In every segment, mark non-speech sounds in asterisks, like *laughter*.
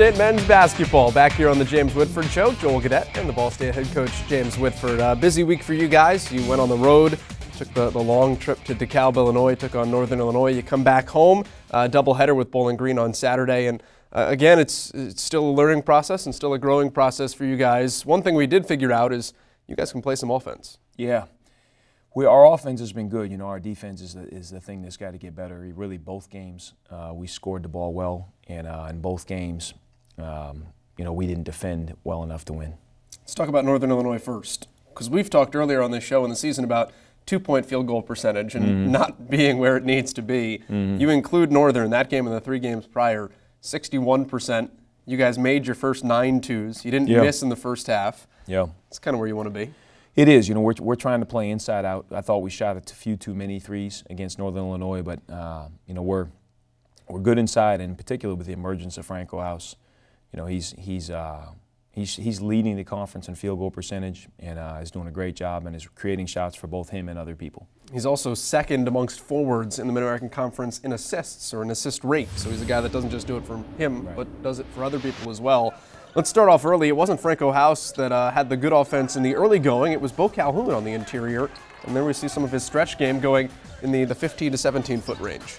State men's basketball back here on the James Whitford Show. Joel Godett and the Ball State head coach James Whitford. Uh, busy week for you guys. You went on the road, took the, the long trip to DeKalb, Illinois, took on Northern Illinois. You come back home, uh, doubleheader with Bowling Green on Saturday. And uh, again, it's, it's still a learning process and still a growing process for you guys. One thing we did figure out is you guys can play some offense. Yeah, we, our offense has been good. You know, our defense is the, is the thing that's got to get better. Really, both games uh, we scored the ball well, and uh, in both games, um, you know, we didn't defend well enough to win. Let's talk about Northern Illinois first, because we've talked earlier on this show in the season about two-point field goal percentage and mm-hmm. not *laughs* being where it needs to be. Mm-hmm. You include Northern that game and the three games prior, 61 percent. You guys made your first nine twos. You didn't miss in the first half. Yeah, it's kind of where you want to be. It is. You know, we're, we're trying to play inside out. I thought we shot a few too many threes against Northern Illinois, but uh, you know we're we're good inside, and in particular with the emergence of Franko House. You know, he's he's uh, he's he's leading the conference in field goal percentage, and uh, is doing a great job, and is creating shots for both him and other people. He's also second amongst forwards in the Mid American Conference in assists or an assist rate. So he's a guy that doesn't just do it for him, right. but does it for other people as well. Let's start off early. It wasn't Franko House that uh, had the good offense in the early going. It was Bo Calhoun on the interior. And then we see some of his stretch game going in the, the 15 to 17 foot range.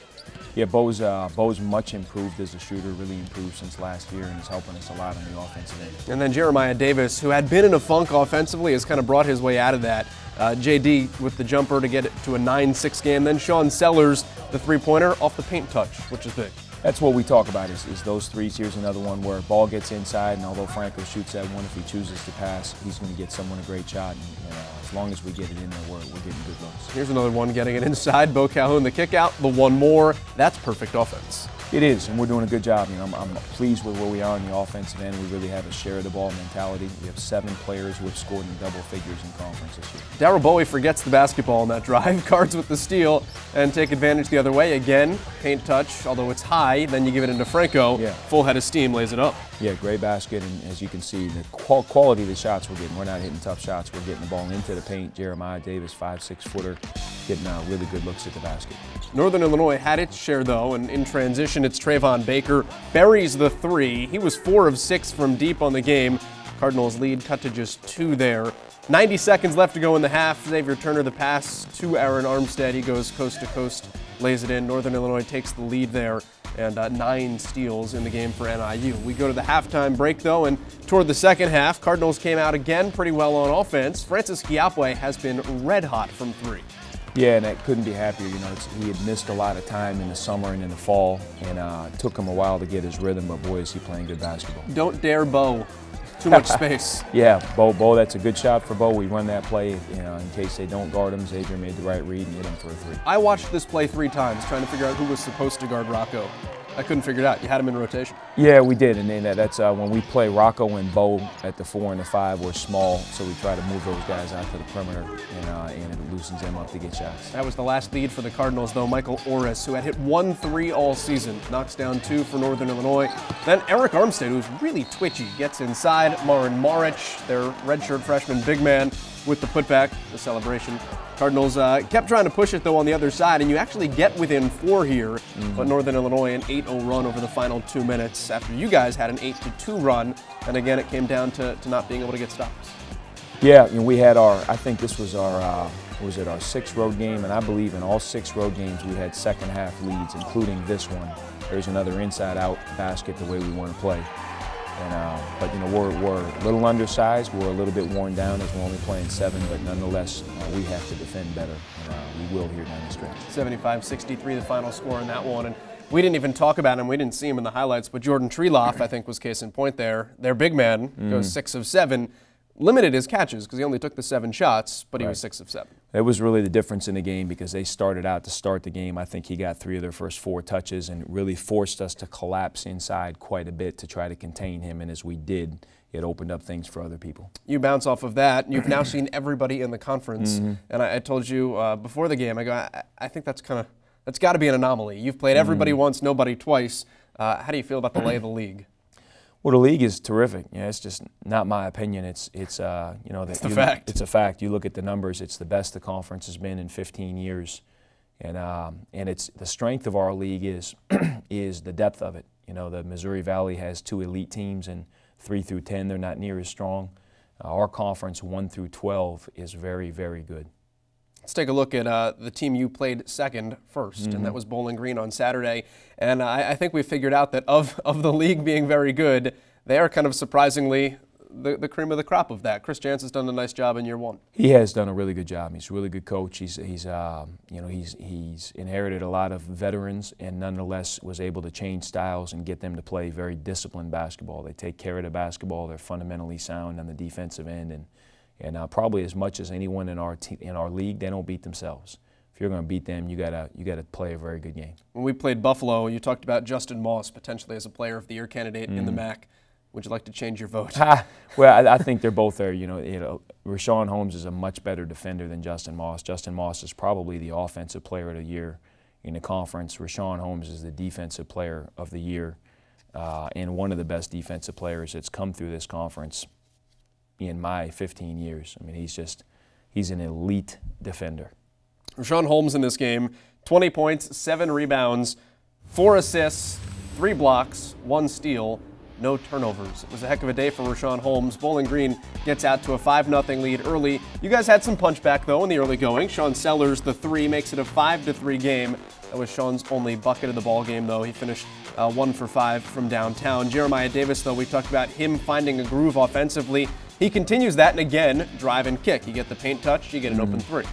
Yeah, Bo's, uh, Bo's much improved as a shooter, really improved since last year, and is helping us a lot on the offensive end. And then Jeremiah Davis, who had been in a funk offensively, has kind of brought his way out of that. Uh, JD with the jumper to get it to a 9 6 game. Then Sean Sellers, the three pointer off the paint touch, which is big that's what we talk about is, is those threes. Here's another one where ball gets inside, and although Franko shoots that one, if he chooses to pass, he's going to get someone a great shot. And uh, as long as we get it in there, we're, we're getting good looks. Here's another one getting it inside. Bo Calhoun, the kick out, the one more. That's perfect offense. It is, and we're doing a good job. You know, I'm, I'm, pleased with where we are in the offensive end. We really have a share of the ball mentality. We have seven players who have scored in double figures in conference this year. Daryl Bowie forgets the basketball in that drive, *laughs* cards with the steal, and take advantage the other way. Again, paint touch, although it's high, then you give it into Franko. Yeah. Full head of steam, lays it up. Yeah, great basket, and as you can see, the quality of the shots we're getting. We're not hitting tough shots. We're getting the ball into the paint. Jeremiah Davis, five, six footer, getting uh, really good looks at the basket. Northern Illinois had its share, though, and in transition, it's Trayvon Baker. Buries the three. He was four of six from deep on the game. Cardinals lead cut to just two there. 90 seconds left to go in the half. Zavier Turner the pass to Aaron Armstead. He goes coast to coast, lays it in. Northern Illinois takes the lead there and uh, nine steals in the game for NIU. We go to the halftime break though, and toward the second half, Cardinals came out again pretty well on offense. Francis Kiapway has been red hot from three. Yeah, and I couldn't be happier. You know, he had missed a lot of time in the summer and in the fall, and uh, took him a while to get his rhythm. But boy, is he playing good basketball. Don't dare Bo. Too much *laughs* space. yeah, Bo, Bo, that's a good shot for Bo. We run that play, you know, in case they don't guard him. Zavier made the right read and hit him for a three. I watched this play three times, trying to figure out who was supposed to guard Rocco. I couldn't figure it out. You had him in rotation. Yeah, we did, and then that's uh, when we play Rocco and Bo at the four and the five. We're small, so we try to move those guys out to the perimeter, and, uh, and it loosens them up to get shots. That was the last lead for the Cardinals, though. Michael Orris, who had hit one three all season, knocks down two for Northern Illinois. Then Eric Armstead, who's really twitchy, gets inside. Marin Maric, their redshirt freshman big man, with the putback, the celebration. Cardinals uh, kept trying to push it though on the other side, and you actually get within four here. Mm-hmm. But Northern Illinois an 8-0 run over the final two minutes after you guys had an 8-2 run, and again it came down to, to not being able to get stops. Yeah, you know, we had our. I think this was our. Uh, was it our sixth road game? And I believe in all six road games we had second half leads, including this one. There's another inside-out basket the way we want to play. And, uh, but you know we're, we're a little undersized. We're a little bit worn down as we're only playing seven, but nonetheless uh, we have to defend better. And, uh, we will here down the stretch. 75-63 the final score in that one. And we didn't even talk about him. We didn't see him in the highlights, but Jordan Threloff I think was case in point there. Their big man mm. goes six of seven limited his catches because he only took the seven shots, but he right. was six of seven. It was really the difference in the game because they started out to start the game. I think he got three of their first four touches and really forced us to collapse inside quite a bit to try to contain him. And as we did, it opened up things for other people. You bounce off of that. You've now seen everybody in the conference, mm -hmm. and I, I, told you uh, before the game. I go, I, I think that's kind of that's got to be an anomaly. You've played everybody mm -hmm. once, nobody twice. Uh, how do you feel about the lay of the league? Well, the league is terrific. Yeah, it's just not my opinion. It's it's uh, you know the, it's the fact. It's a fact. You look at the numbers. It's the best the conference has been in 15 years, and um, and it's the strength of our league is *clears throat* is the depth of it. You know, the Missouri Valley has two elite teams, and three through 10, they're not near as strong. Uh, our conference, 1 through 12, is very, very good. Let's take a look at uh, the team you played second 1st mm-hmm. and that mm-hmm. was Bowling Green on Saturday. And I, I think we figured out that of, of the league being very good, they are kind of surprisingly the, the cream of the crop of that. Chris Jans has done a nice job in year one. He has done a really good job. He's a really good coach. He's he's uh, you know he's he's inherited a lot of veterans and nonetheless was able to change styles and get them to play very disciplined basketball. They take care of the basketball. They're fundamentally sound on the defensive end and and uh, probably as much as anyone in our in our league, they don't beat themselves. If you're going to beat them, you gotta you gotta play a very good game. When we played Buffalo, you talked about Justin Moss potentially as a Player of the Year candidate mm. in the mm. MAC. Would you like to change your vote? *laughs* well, I, I, think they're both there. You know, you know, Richaun Holmes is a much better defender than Justin Moss. Justin Moss is probably the offensive player of the year in the conference. Richaun Holmes is the defensive player of the year uh, and one of the best defensive players that's come through this conference in my 15 years. I mean, he's just, he's an elite defender. Richaun Holmes in this game, 20 points, seven rebounds, four assists, three blocks, one steal no turnovers. It was a heck of a day for Richaun Holmes. Bowling Green gets out to a 5 0 lead early. You guys had some punchback, though, in the early going. Sean Sellers, the three, makes it a 5 3 game. That was Sean's only bucket of the ball game, though. He finished uh, one for five from downtown. Jeremiah Davis, though, we talked about him finding a groove offensively. He continues that, and again, drive and kick. You get the paint touch, you get an mm-hmm. open three.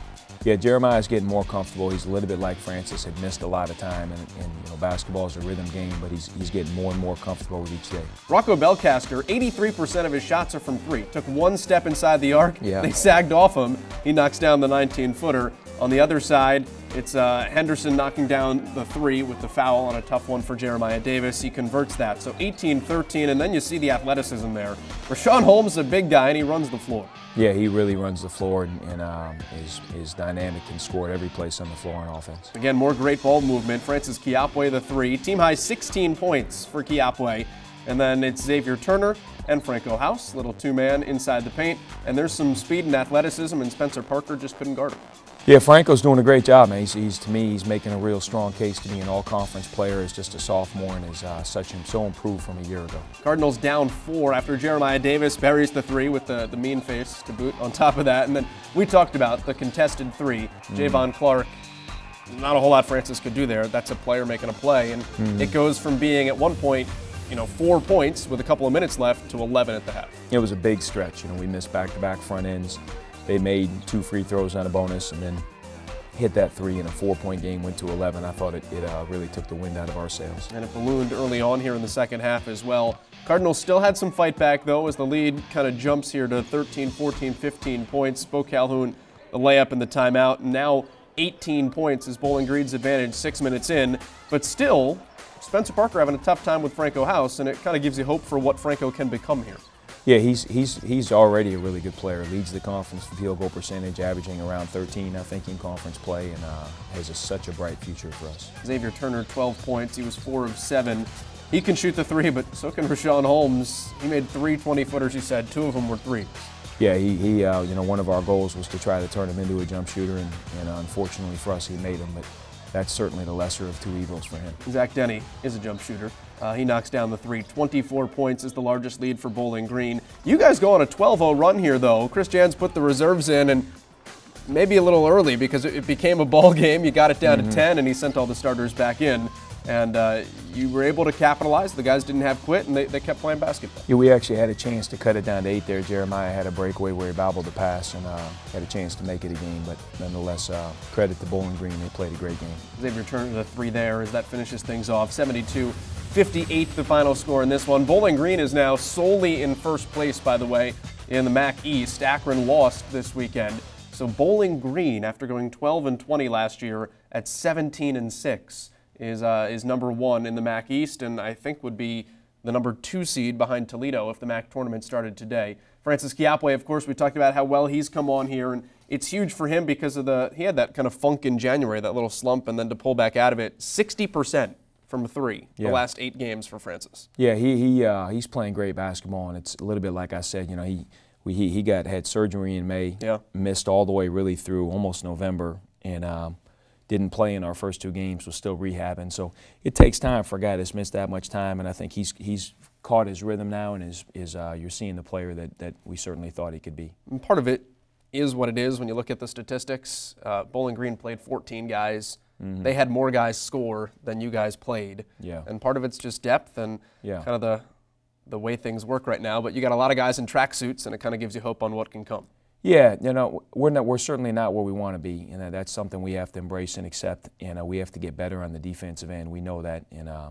Yeah, Jeremiah's getting more comfortable. He's a little bit like Francis, had missed a lot of time, and, and you know, basketball is a rhythm game, but he's, he's getting more and more comfortable with each day. Rocco Belcaster, 83% of his shots are from three. Took one step inside the arc, yeah. they sagged off him. He knocks down the 19-footer. On the other side, it's uh, Henderson knocking down the three with the foul on a tough one for Jeremiah Davis. He converts that. So 18 13, and then you see the athleticism there. Richaun Holmes is a big guy, and he runs the floor. Yeah, he really runs the floor and, and um, is, is dynamic and scored every place on the floor in offense. Again, more great ball movement. Francis Kiapway, the three. Team high 16 points for Kiapway. And then it's Zavier Turner and Franko House, little two man inside the paint. And there's some speed and athleticism, and Spencer Parker just couldn't guard him. Yeah, Franko's doing a great job, man. He's, he's, to me, he's making a real strong case to be an all-conference player as just a sophomore and is uh, such so improved from a year ago. Cardinals down four after Jeremiah Davis buries the three with the, the mean face to boot on top of that. And then we talked about the contested three. Mm. Javon Clark, not a whole lot Francis could do there. That's a player making a play. And mm. it goes from being at one point you know, four points with a couple of minutes left to 11 at the half. It was a big stretch. You know, we missed back-to-back -back front ends. They made two free throws on a bonus and then hit that three in a four-point game, went to 11. I thought it, it uh, really took the wind out of our sails. And it ballooned early on here in the second half as well. Cardinals still had some fight back, though, as the lead kind of jumps here to 13, 14, 15 points. Bo Calhoun, the layup and the timeout. And now 18 points is Bowling Green's advantage six minutes in. But still, Spencer Parker having a tough time with Franko House, and it kind of gives you hope for what Franko can become here. Yeah, he's he's he's already a really good player. Leads the conference field goal percentage, averaging around 13, I think, in conference play, and uh, has a, such a bright future for us. Zavier Turner, 12 points. He was four of seven. He can shoot the three, but so can Richaun Holmes. He made three 20-footers. He said two of them were threes. Yeah, he, he uh, you know, one of our goals was to try to turn him into a jump shooter, and, and uh, unfortunately for us, he made them. But that's certainly the lesser of two evils for him. Zach Denny is a jump shooter. Uh, he knocks down the three. 24 points is the largest lead for Bowling Green. You guys go on a 12-0 run here, though. Chris Jans put the reserves in, and maybe a little early because it became a ball *laughs* game. You got it down mm-hmm. to 10, and he sent all the starters back in and uh, you were able to capitalize. The guys didn't have quit, and they, they kept playing basketball. Yeah, we actually had a chance to cut it down to eight there. Jeremiah had a breakaway where he bobbled the pass and uh, had a chance to make it a game, but nonetheless, uh, credit to Bowling Green. They played a great game. They've returned the three there as that finishes things off. 72 58 the final score in this one. Bowling Green is now solely in first place, by the way, in the MAC East. Akron lost this weekend. So Bowling Green, after going 12 and 20 last year, at 17 and 6 is, uh, is number one in the MAC East, and I think would be the number two seed behind Toledo if the MAC tournament started today. Francis Kiapway, of course, we talked about how well he's come on here, and it's huge for him because of the he had that kind of funk in January, that little slump, and then to pull back out of it, 60% from three yeah. the last eight games for Francis. Yeah, he he uh, he's playing great basketball, and it's a little bit like I said. You know, he we, he he got had surgery in May, yeah. missed all the way really through almost November, and um, didn't play in our first two games, was still rehabbing. So it takes time for a guy that's missed that much time, and I think he's he's caught his rhythm now, and is is uh, you're seeing the player that that we certainly thought he could be. And part of it is what it is when you look at the statistics. Uh, Bowling Green played 14 guys. Mm-hmm. They had more guys score than you guys played. Yeah. And part of it's just depth and yeah. kind of the the way things work right now. But you got a lot of guys in tracksuits, and it kind of gives you hope on what can come. Yeah, you know, we're not, we're certainly not where we want to be, and that's something we have to embrace and accept. And we have to get better on the defensive end. We know that, and uh,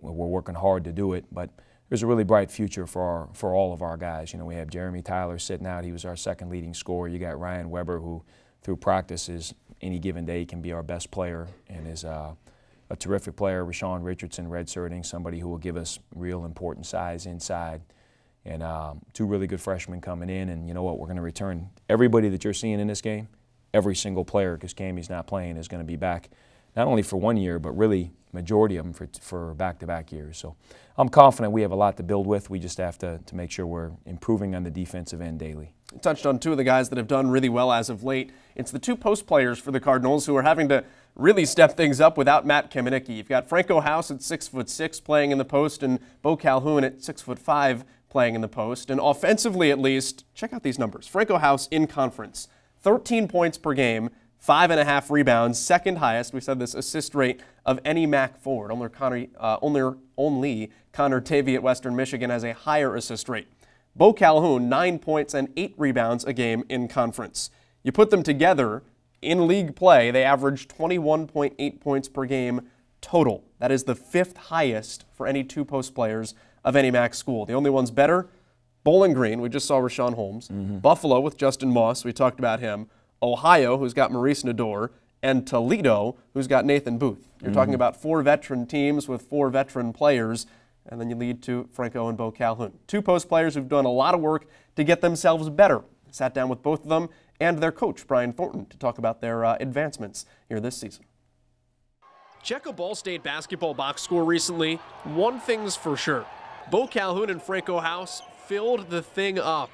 we're working hard to do it. But there's a really bright future for our, for all of our guys. You know, we have Jeremy Tyler sitting out; he was our second leading scorer. You got Ryan Weber, who through practices any given day can be our best player and is uh, a terrific player. Rashawn Richardson, Red redshirting, somebody who will give us real important size inside and um, two really good freshmen coming in. And you know what? We're going to return everybody that you're seeing in this game, every single player, because Cammy's not playing, is going to be back not only for one year, but really majority of them for, for back-to-back years. So I'm confident we have a lot to build with. We just have to, to make sure we're improving on the defensive end daily. You touched on two of the guys that have done really well as of late. It's the two post players for the Cardinals who are having to really step things up without Matt Kamieniecki. You've got Franko House at six foot six playing in the post, and Bo Calhoun at six foot five playing in the post. And offensively, at least, check out these numbers. Franko House in conference, 13 points per game, five and a half rebounds, second highest. We said this assist rate of any MAC forward. Only Connar, uh, only, only Connar Tava at Western Michigan has a higher assist rate. Bo Calhoun, nine points and eight rebounds a game in conference. You put them together in league play, they average 21.8 points per game total. That is the fifth highest for any two post players of any MAC school. The only ones better, Bowling Green, we just saw Richaun Holmes, mm-hmm. Buffalo with Justin Moss, we talked about him, Ohio, who's got Maurice Ndour, and Toledo, who's got Nathan Boothe. You're mm-hmm. talking about four veteran teams with four veteran players, and then you lead to Franko and Bo Calhoun. Two post players who've done a lot of work to get themselves better. Sat down with both of them and their coach, Brian Thornton, to talk about their uh, advancements here this season. Check a Ball State basketball box score recently. One thing's for sure Bo Calhoun and Franko House filled the thing up.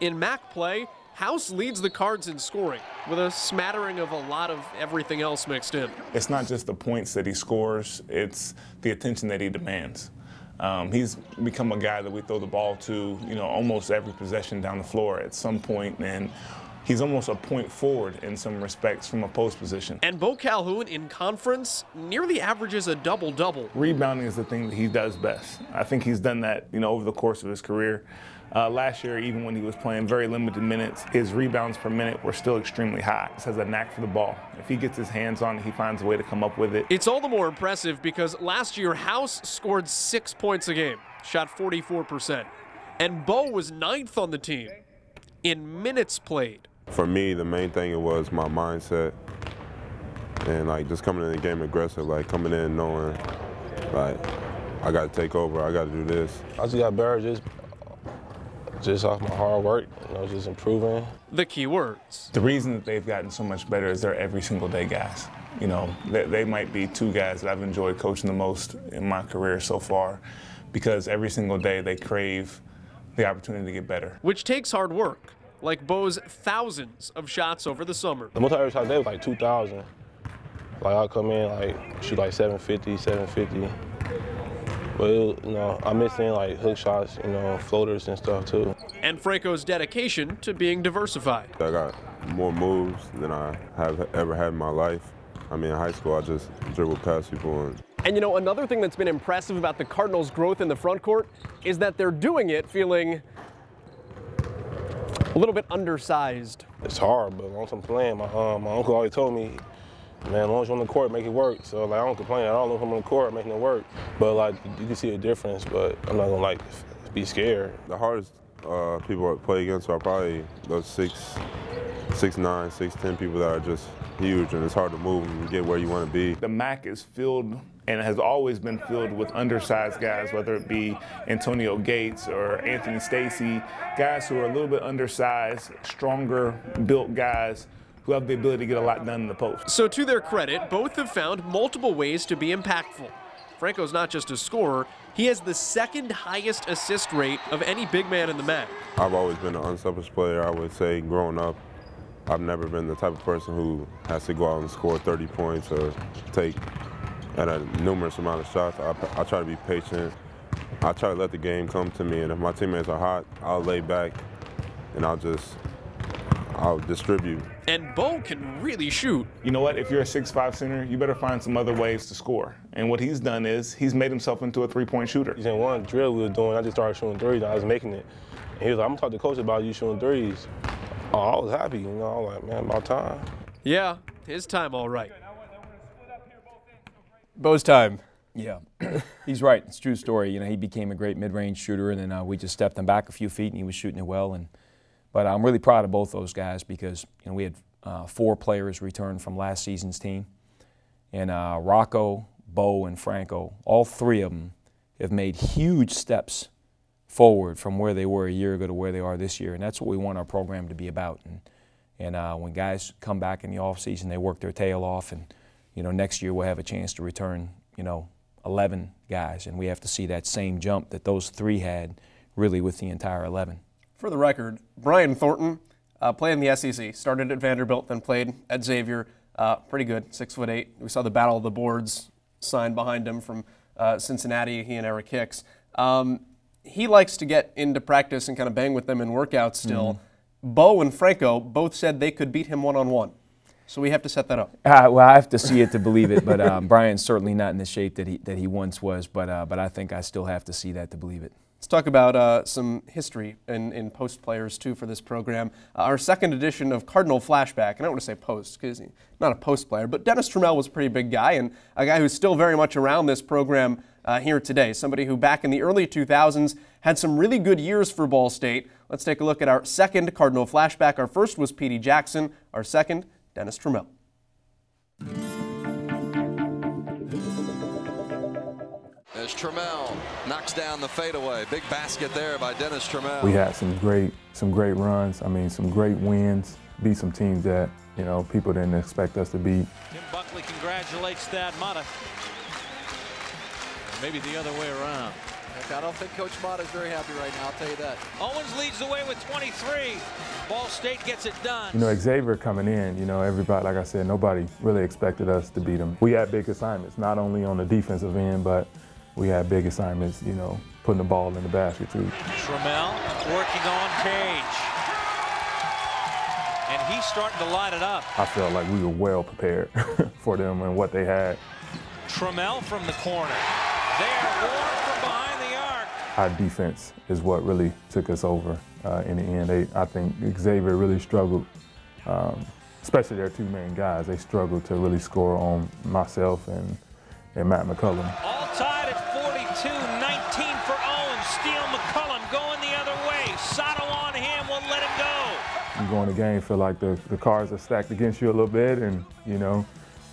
In MAC play, House leads the cards in scoring with a smattering of a lot of everything else mixed in. It's not just the points that he scores, it's the attention that he demands. Um, he's become a guy that we throw the ball to, you know, almost every possession down the floor at some point, and he's almost a point forward in some respects from a post position. And Bo Calhoun in conference nearly averages a double-double. Rebounding is the thing that he does best. I think he's done that, you know, over the course of his career. Uh, last year, even when he was playing very limited minutes, his rebounds per minute were still extremely high. He has a knack for the ball. If he gets his hands on it, he finds a way to come up with it. It's all the more impressive because last year, House scored six points a game, shot 44%. And Bo was ninth on the team in minutes played. For me, the main thing it was my mindset and like just coming in the game aggressive, like coming in knowing like I got to take over, I got to do this. I just got better just just off my hard work, you know, just improving. The key words. The reason that they've gotten so much better is they're every single day guys. You know, they, they might be two guys that I've enjoyed coaching the most in my career so far because every single day they crave the opportunity to get better. Which takes hard work like Bo's thousands of shots over the summer. The most I ever shot today was like 2,000. Like I'll come in like shoot like 750, 750. But it, you know, I miss seeing like hook shots, you know, floaters and stuff too. And Franko's dedication to being diversified. I got more moves than I have ever had in my life. I mean, in high school, I just dribbled past people. And, and you know, another thing that's been impressive about the Cardinals' growth in the front court is that they're doing it feeling a little bit undersized. It's hard, but once I'm playing, my, um, my uncle always told me, man, as long as you're on the court, make it work. So like I don't complain. I don't know if I'm on the court making it work, but like you can see a difference. But I'm not gonna like be scared. The hardest uh, people I play against are probably those six, six nine, six ten people that are just huge, and it's hard to move and get where you want to be. The MAC is filled and has always been filled with undersized guys, whether it be Antonio Gates or Anthony Stacy, guys who are a little bit undersized, stronger built guys who have the ability to get a lot done in the post. So to their credit, both have found multiple ways to be impactful. Franko's not just a scorer, he has the second highest assist rate of any big man in the MAC. I've always been an unselfish player, I would say, growing up. I've never been the type of person who has to go out and score 30 points or take at a numerous amount of shots. I, I try to be patient. I try to let the game come to me, and if my teammates are hot, I'll lay back and I'll just I'll distribute. And Bo can really shoot. You know what? If you're a six-five center, you better find some other ways to score. And what he's done is he's made himself into a three-point shooter. He's in one drill we were doing. I just started shooting threes. I was making it. And he was like, I'm gonna talk to coach about you shooting threes. Oh, I was happy, you know. I was like, man, about time. Yeah, his time all right. Bo's time. Yeah, *coughs* he's right. It's true story. You know, he became a great mid-range shooter, and then uh, we just stepped him back a few feet, and he was shooting it well. And but I'm really proud of both those guys because you know we had uh, four players return from last season's team, and uh, Rocco, Bo, and Franko, all three of them have made huge steps forward from where they were a year ago to where they are this year, and that's what we want our program to be about. And and uh, when guys come back in the off season, they work their tail off, and you know next year we'll have a chance to return. You know 11 guys, and we have to see that same jump that those three had really with the entire 11. For the record, Brian Thornton uh, played in the SEC, started at Vanderbilt, then played at Xavier. Uh, pretty good, six foot eight. We saw the Battle of the Boards sign behind him from uh, Cincinnati, he and Eric Hicks. Um, he likes to get into practice and kind of bang with them in workouts still. Mm-hmm. Bo and Franko both said they could beat him one on one. So we have to set that up. Uh, well, I have to see it to believe it, but um, *laughs* Brian's certainly not in the shape that he that he once was. But uh, but I think I still have to see that to believe it. Let's talk about uh, some history in, in post players too for this program. Uh, our second edition of Cardinal Flashback, and I don't want to say post because he's not a post player, but Dennis Trammell was a pretty big guy and a guy who's still very much around this program uh, here today. Somebody who back in the early 2000s had some really good years for Ball State. Let's take a look at our second Cardinal Flashback. Our first was Petey Jackson. Our second Dennis Trammell. As Trammell knocks down the fadeaway, big basket there by Dennis Trammell. We had some great, some great runs. I mean, some great wins. Beat some teams that you know people didn't expect us to beat. Tim Buckley congratulates Thad Matta. Maybe the other way around. I don't think Coach Matta is very happy right now, I'll tell you that. Owens leads the way with 23. Ball State gets it done. You know, Xavier coming in, you know, everybody, like I said, nobody really expected us to beat him. We had big assignments, not only on the defensive end, but we had big assignments, you know, putting the ball in the basket too. Trammell working on Cage. And he's starting to light it up. I felt like we were well prepared *laughs* for them and what they had. Trammell from the corner. There, Ward from behind the arc. Our defense is what really took us over uh, in the end. They, I think Xavier really struggled, um, especially their two main guys. They struggled to really score on myself and, and Matt McCullum. All tied at 42, 19 for Owens. Steele McCullum going the other way. Sato on him, won't let him go. You go in the game, feel like the, the cards are stacked against you a little bit, and, you know,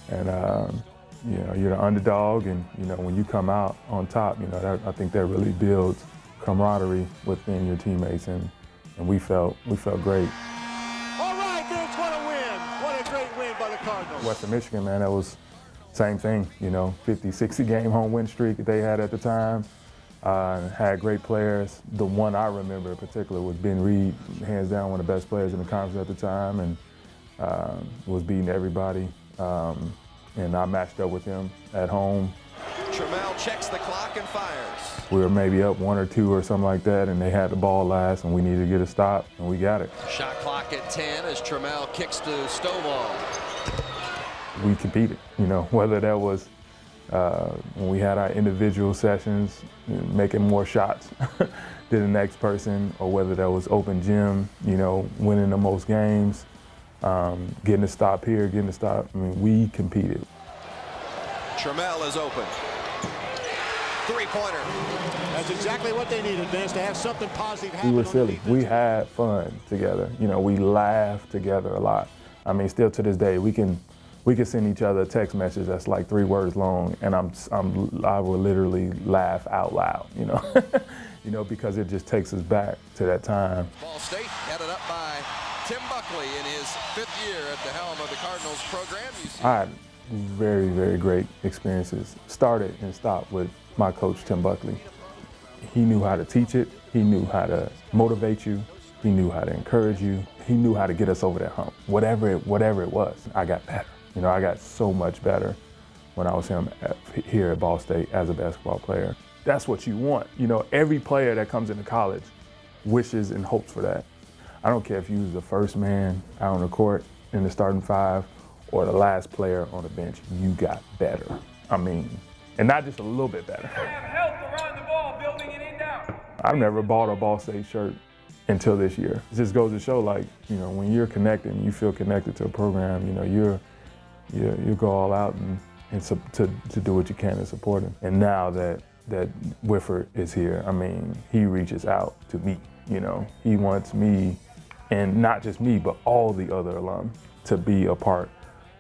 and um, you know, you're the underdog, and you know when you come out on top, you know that, I think that really builds camaraderie within your teammates, and and we felt we felt great. All right, Vince, what a win! What a great win by the Cardinals. Western Michigan, man, that was same thing. You know, 50, 60 game home win streak that they had at the time. Uh, had great players. The one I remember in particular was Ben Reed, hands down one of the best players in the conference at the time, and uh, was beating everybody. Um, and I matched up with him at home. Trammell checks the clock and fires. We were maybe up one or two or something like that, and they had the ball last, and we needed to get a stop, and we got it. Shot clock at 10 as Trammell kicks to Stovall. We competed, you know, *laughs* whether that was uh, when we had our individual sessions, making more shots *laughs* than the next person, or whether that was open gym, you know, winning the most games um, getting a stop here, getting a stop. I mean, we competed. Trammell is open. Three-pointer. That's exactly what they needed, Vince, to have something positive happen. We were silly. We had fun together. You know, we laughed together a lot. I mean, still to this day, we can we can send each other a text message that's like three words long, and I'm, I'm I will literally laugh out loud. You know, *laughs* you know, because it just takes us back to that time. Ball State headed up by Tim Buckley in his fifth year at the helm of the Cardinals program. I had very, very great experiences. Started and stopped with my coach, Tim Buckley. He knew how to teach it. He knew how to motivate you. He knew how to encourage you. he knew how to get us over that hump. Whatever it, whatever it was, I got better. You know, I got so much better when I was him at, here at Ball State as a basketball player. That's what you want. You know, every player that comes into college wishes and hopes for that. I don't care if you was the first man out on the court in the starting five or the last player on the bench, you got better. I mean, and not just a little bit better. I've never bought a Ball State shirt until this year. It just goes to show, like, you know, when you're connected and you feel connected to a program, you know, you're, you you go all out and, and to, to, to do what you can to support him. And now that, that Whitford is here, I mean, he reaches out to me, you know. He wants me, and not just me, but all the other alum to be a part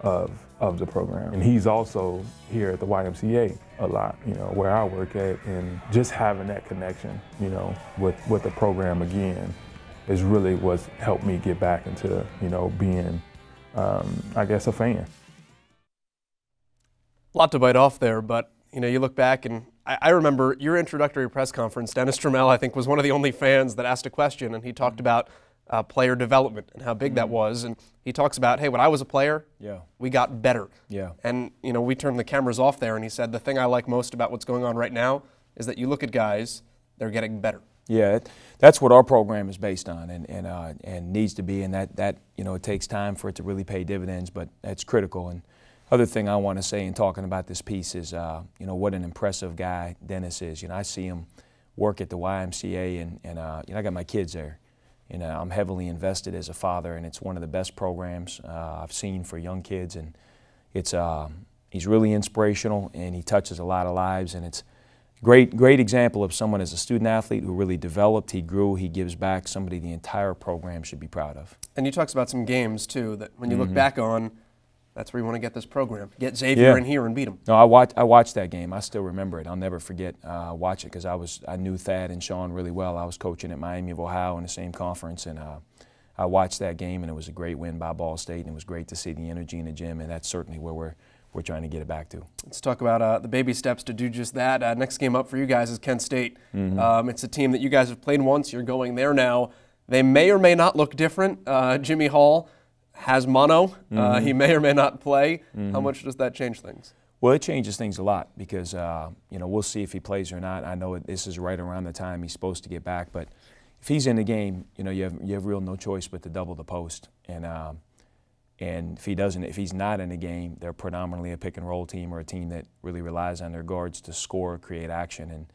of, of the program. And he's also here at the YMCA a lot, you know, where I work at, and just having that connection, you know, with, with the program again is really what's helped me get back into, you know, being, um, I guess, a fan. A lot to bite off there, but, you know, you look back and I, remember your introductory press conference, Dennis Trammell, I think, was one of the only fans that asked a question, and he talked about uh, player development and how big that was. And he talks about, hey, when I was a player, Yeah. we got better. Yeah. And you know, we turned the cameras off there, and he said the thing I like most about what's going on right now is that you look at guys, they're getting better. Yeah, that's what our program is based on, and and uh, and needs to be, and that that you know it takes time for it to really pay dividends, but that's critical. And other thing I want to say in talking about this piece is, uh, you know, what an impressive guy Dennis is. You know, I see him work at the YMCA, and and uh, you know, I got my kids there. You know, I'm heavily invested as a father, and it's one of the best programs uh, I've seen for young kids, and it's um, he's really inspirational, and he touches a lot of lives, and it's Great, great example of someone as a student athlete who really developed, he grew, he gives back, somebody the entire program should be proud of. And he talks about some games too that when you look Mhm. back on, that's where you want to get this program. Get Xavier Yeah. in here and beat him. No, I watched, I watched that game. I still remember it. I'll never forget uh, watch it because I was I knew Thad and Sean really well. I was coaching at Miami of Ohio in the same conference, and uh, I watched that game, and it was a great win by Ball State, and it was great to see the energy in the gym, and that's certainly where we're we're trying to get it back to. Let's talk about uh, the baby steps to do just that. Uh, next game up for you guys is Kent State. Mhm. Um, it's a team that you guys have played once. You're going there now. They may or may not look different. Uh, Jimmy Hall has mono. Uh, Mhm. he may or may not play. How Mhm. much does that change things? Well, it changes things a lot because uh, you know we'll see if he plays or not. I know this is right around the time he's supposed to get back, but if he's in the game, you know you have you have real no choice but to double the post. And um, and if he doesn't, if he's not in the game, they're predominantly a pick and roll team or a team that really relies on their guards to score, create action, and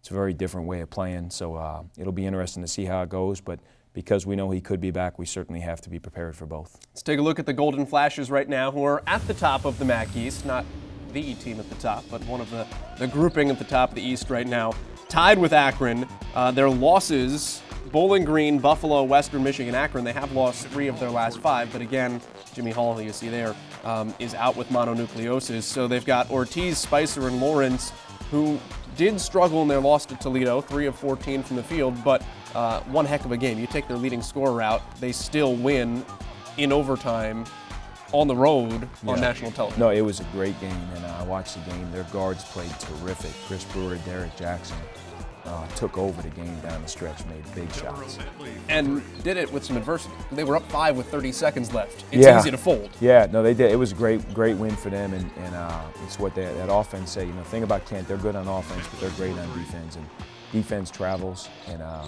it's a very different way of playing. So uh, it'll be interesting to see how it goes, but. Because we know he could be back, we certainly have to be prepared for both. Let's take a look at the Golden Flashes right now, who are at the top of the MAC East. Not the team at the top, but one of the, the grouping at the top of the East right now. Tied with Akron. Uh, their losses Bowling Green, Buffalo, Western Michigan, Akron. They have lost three of their last five, but again, Jimmy Hall, who you see there, um, is out with mononucleosis. So they've got Ortiz, Spicer, and Lawrence, who did struggle in their loss to Toledo, 3 of 14 from the field, but uh, one heck of a game. You take their leading scorer out, they still win in overtime on the road on national television. No, it was a great game, and uh, I watched the game. Their guards played terrific. Chris Brewer, Derek Jackson uh, took over the game down the stretch, made big shots. And did it with some adversity. They were up five with 30 seconds left. It's yeah. easy to fold. Yeah, no, they did. It was a great, great win for them, and, and uh, it's what they, that offense say. You know, the thing about Kent, they're good on offense, but they're great on defense, and defense travels, and uh,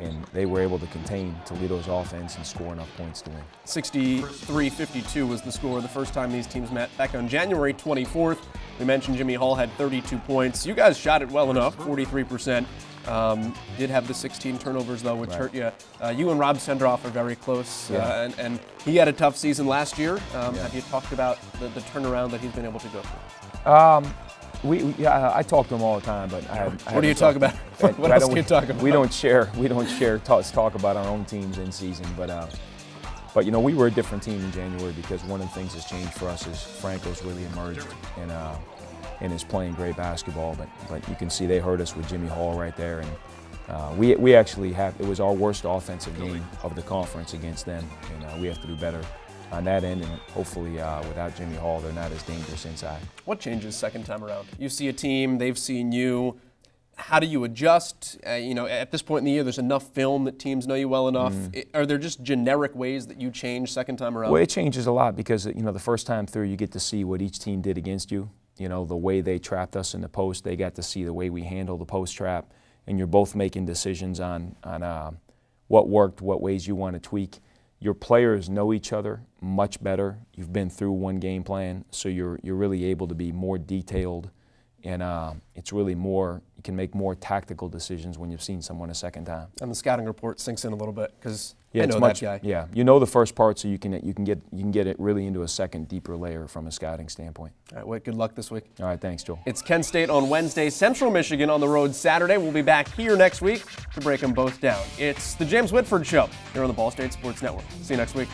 and they were able to contain Toledo's offense and score enough points to win. 63-52 was the score the first time these teams met back on January 24th. We mentioned Jimmy Hall had 32 points. You guys shot it well enough, 43%. Um, did have the 16 turnovers though, which Right. hurt you. Uh, you and Rob Senderoff are very close, Yeah. uh, and, and he had a tough season last year. Um, Yeah. Have you talked about the, the turnaround that he's been able to go through? Um, we, we yeah, I talk to him all the time, but I, have, I What do *laughs* you talk about? What else do you talk about? We don't share. We don't share talk, talk about our own teams in season, but uh, but you know we were a different team in January because one of the things that's changed for us is Franko's really emerged and uh, and is playing great basketball. But but you can see they hurt us with Jimmy Hall right there, and uh, we we actually have it was our worst offensive game of the conference against them, and uh, we have to do better on that end, and hopefully uh, without Jimmy Hall, they're not as dangerous inside. What changes second time around? You see a team, they've seen you. how do you adjust? Uh, you know, at this point in the year, there's enough film that teams know you well enough. Mm. I- are there just generic ways that you change second time around? Well, it changes a lot because you know the first time through, you get to see what each team did against you. You know the way they trapped us in the post. They got to see the way we handle the post trap, and you're both making decisions on on uh, what worked, what ways you want to tweak. Your players know each other much better. You've been through one game plan, so you're you're really able to be more detailed, and uh, it's really more. You can make more tactical decisions when you've seen someone a second time. and the scouting report sinks in a little bit because Yeah, I know much, that guy. Yeah, you know the first part, so you can you can get you can get it really into a second, deeper layer from a scouting standpoint. All right, Whit, good luck this week. All right, thanks, Joel. It's Kent State on Wednesday, Central Michigan on the road Saturday. We'll be back here next week to break them both down. It's the James Whitford Show here on the Ball State Sports Network. See you next week.